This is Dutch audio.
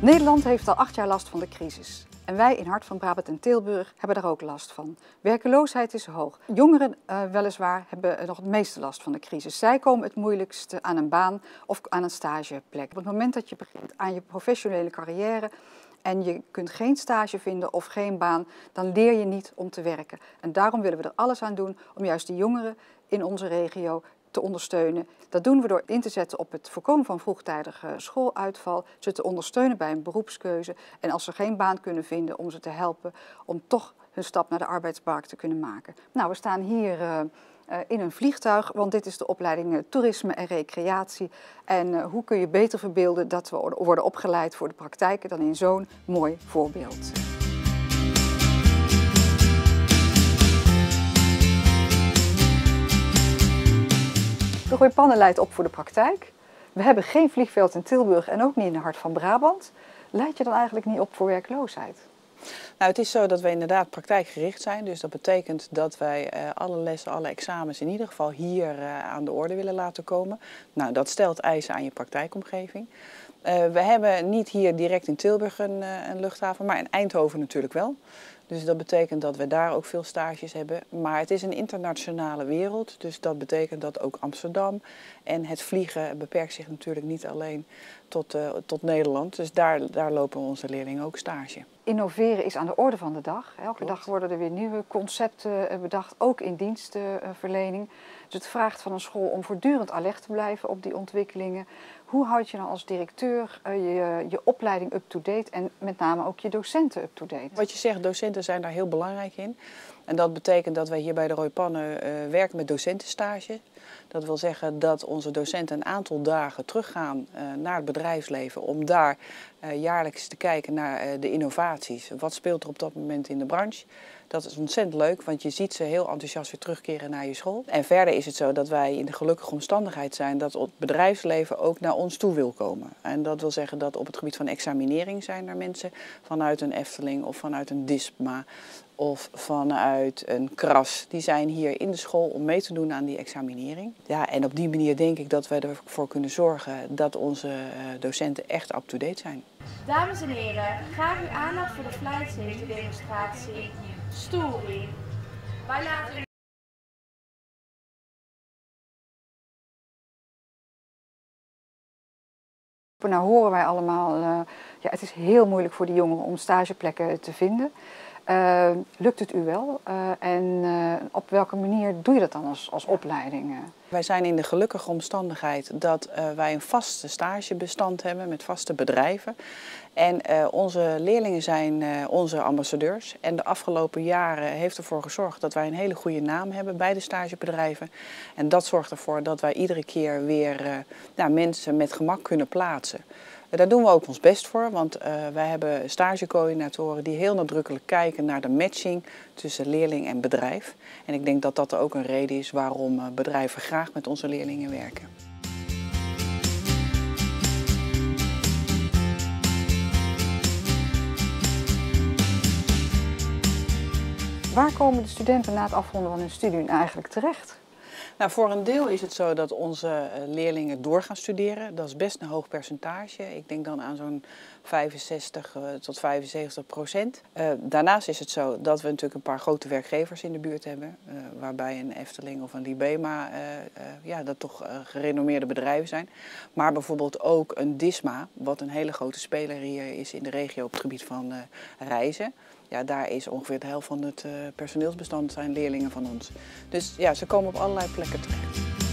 Nederland heeft al acht jaar last van de crisis. En wij in Hart van Brabant en Tilburg hebben daar ook last van. Werkeloosheid is hoog. Jongeren uh, weliswaar hebben nog het meeste last van de crisis. Zij komen het moeilijkste aan een baan of aan een stageplek. Op het moment dat je begint aan je professionele carrière en je kunt geen stage vinden of geen baan, dan leer je niet om te werken. En daarom willen we er alles aan doen om juist de jongeren in onze regio te ondersteunen. Dat doen we door in te zetten op het voorkomen van vroegtijdige schooluitval, ze te ondersteunen bij een beroepskeuze en als ze geen baan kunnen vinden, om ze te helpen om toch hun stap naar de arbeidsmarkt te kunnen maken. Nou, we staan hier uh, uh, in een vliegtuig, want dit is de opleiding uh, Toerisme en Recreatie. En hoe kun je beter verbeelden dat we worden opgeleid voor de praktijken dan in zo'n mooi voorbeeld. De Roypannen leidt op voor de praktijk. We hebben geen vliegveld in Tilburg en ook niet in het hart van Brabant. Leid je dan eigenlijk niet op voor werkloosheid? Nou, het is zo dat we inderdaad praktijkgericht zijn. Dus dat betekent dat wij uh, alle lessen, alle examens in ieder geval hier uh, aan de orde willen laten komen. Nou, dat stelt eisen aan je praktijkomgeving. Uh, we hebben niet hier direct in Tilburg een luchthaven, maar in Eindhoven natuurlijk wel. Dus dat betekent dat we daar ook veel stages hebben. Maar het is een internationale wereld. Dus dat betekent dat ook Amsterdam. En het vliegen beperkt zich natuurlijk niet alleen tot, uh, tot Nederland. Dus daar, daar lopen onze leerlingen ook stage. Innoveren is aan de orde van de dag. Elke Klopt. dag worden er weer nieuwe concepten eh, bedacht, ook in dienstverlening. Dus het vraagt van een school om voortdurend alert te blijven op die ontwikkelingen. Hoe houd je nou als directeur uh, je, je opleiding up-to-date en met name ook je docenten up-to-date? Wat je zegt, docenten zijn daar heel belangrijk in. En dat betekent dat wij hier bij de Roypannen uh, werken met docentenstage. Dat wil zeggen dat onze docenten een aantal dagen teruggaan uh, naar het bedrijfsleven om daar uh, jaarlijks te kijken naar de innovaties. Wat speelt er op dat moment in de branche? Dat is ontzettend leuk, want je ziet ze heel enthousiast weer terugkeren naar je school. En verder is het zo dat wij in de gelukkige omstandigheid zijn dat het bedrijfsleven ook naar ons toe wil komen. En dat wil zeggen dat op het gebied van examinering zijn er mensen vanuit een Efteling of vanuit een DISPMA of vanuit een kras. Die zijn hier in de school om mee te doen aan die examinering. Ja, en op die manier denk ik dat we ervoor kunnen zorgen dat onze docenten echt up-to-date zijn. Dames en heren, graag uw aandacht voor de flight safety demonstratie Story. Wij laten Nou horen wij allemaal, uh, ja, het is heel moeilijk voor die jongeren om stageplekken te vinden. Uh, lukt het u wel? Uh, en uh, op welke manier doe je dat dan als, als opleiding? Wij zijn in de gelukkige omstandigheid dat wij een vaste stagebestand hebben met vaste bedrijven. En onze leerlingen zijn onze ambassadeurs. En de afgelopen jaren heeft ervoor gezorgd dat wij een hele goede naam hebben bij de stagebedrijven. En dat zorgt ervoor dat wij iedere keer weer nou, mensen met gemak kunnen plaatsen. Daar doen we ook ons best voor, want uh, wij hebben stagecoördinatoren die heel nadrukkelijk kijken naar de matching tussen leerling en bedrijf. En ik denk dat dat ook een reden is waarom uh, bedrijven graag met onze leerlingen werken. Waar komen de studenten na het afronden van hun studie eigenlijk terecht? Nou, voor een deel is het zo dat onze leerlingen door gaan studeren. Dat is best een hoog percentage. Ik denk dan aan zo'n 65 tot 75 procent. Uh, daarnaast is het zo dat we natuurlijk een paar grote werkgevers in de buurt hebben. Waarbij een Efteling of een Libema, ja, dat toch gerenommeerde bedrijven zijn. Maar bijvoorbeeld ook een Disma, wat een hele grote speler hier is in de regio op het gebied van reizen ja, daar is ongeveer de helft van het uh, personeelsbestand zijn leerlingen van ons. Dus ja, ze komen op allerlei plekken terecht.